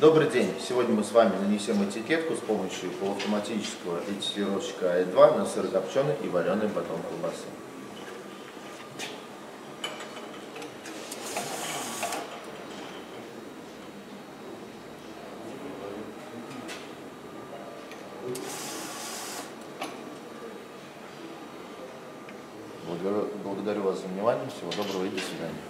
Добрый день! Сегодня мы с вами нанесем этикетку с помощью полуавтоматического этикетировщика АЭ2 на сырокопченый и вареный батон колбасы. Благодарю, благодарю вас за внимание. Всего доброго и до свидания.